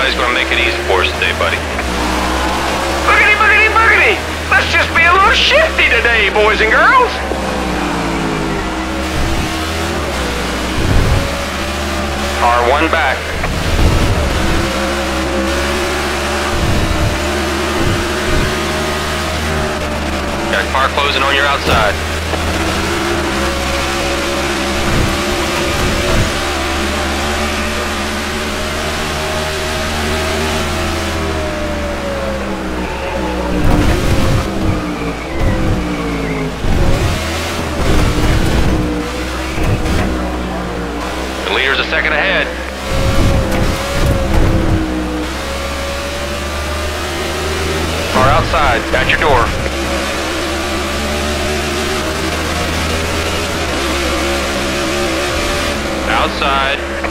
Nobody's gonna make it easy for us today, buddy. Boogity, boogity, boogity! Let's just be a little shifty today, boys and girls! Car one back. Got car closing on your outside. Outside, at your door. Outside.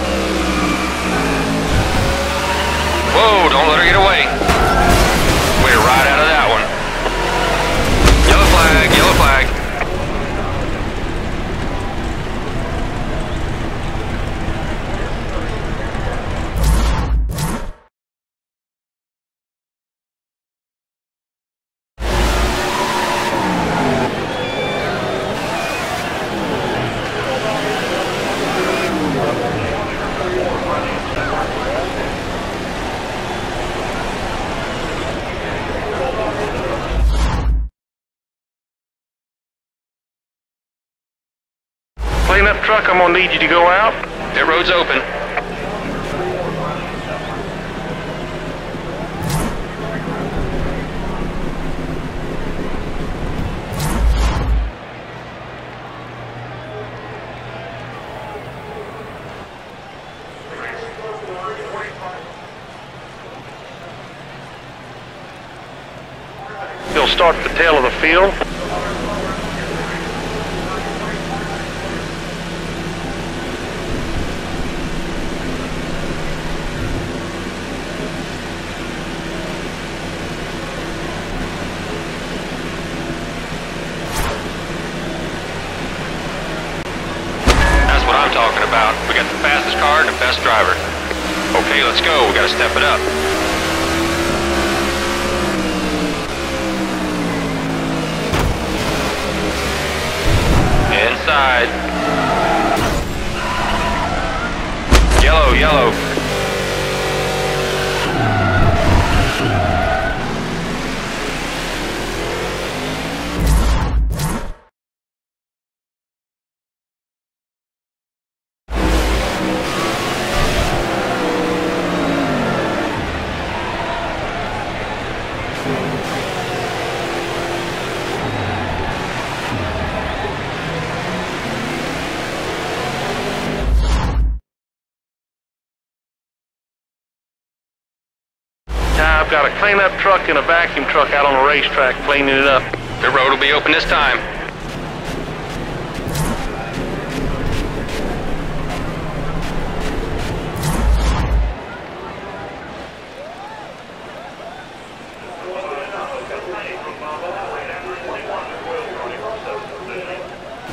Up truck, I'm gonna need you to go out. That road's open. He'll start at the tail of the field. That's what I'm talking about. We got the fastest best driver. Okay, let's go. We gotta step it up. Inside. Yellow, yellow. I've got a cleanup truck and a vacuum truck out on the racetrack cleaning it up. The road will be open this time.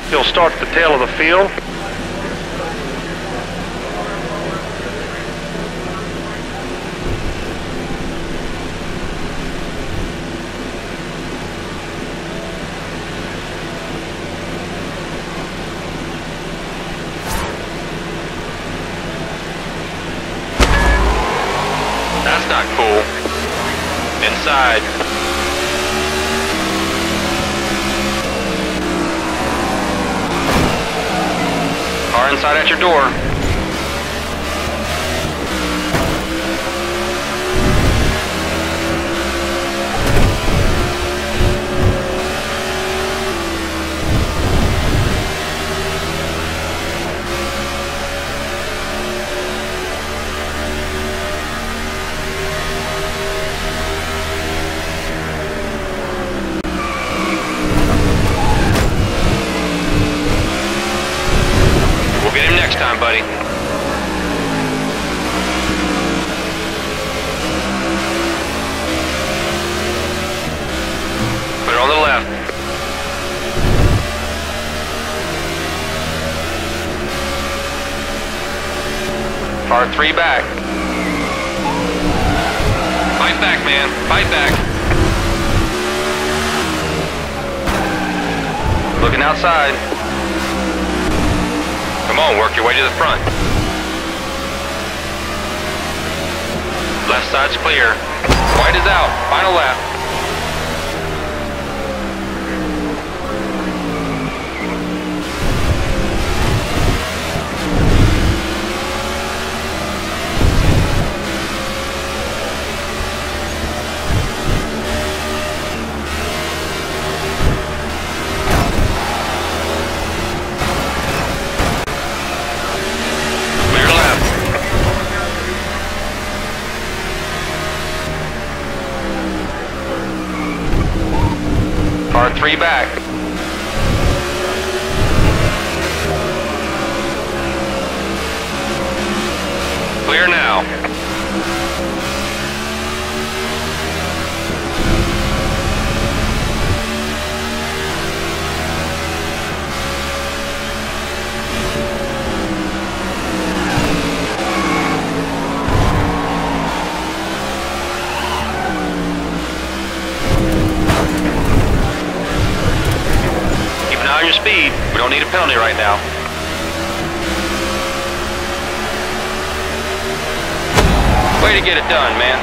He'll start at the tail of the field. Not cool. Inside. Car inside at your door. Car three back. Fight back, man. Fight back. Looking outside. Come on, work your way to the front. Left side's clear. White is out. Final lap. Three back. Clear now. Need a penalty right now. Way to get it done, man.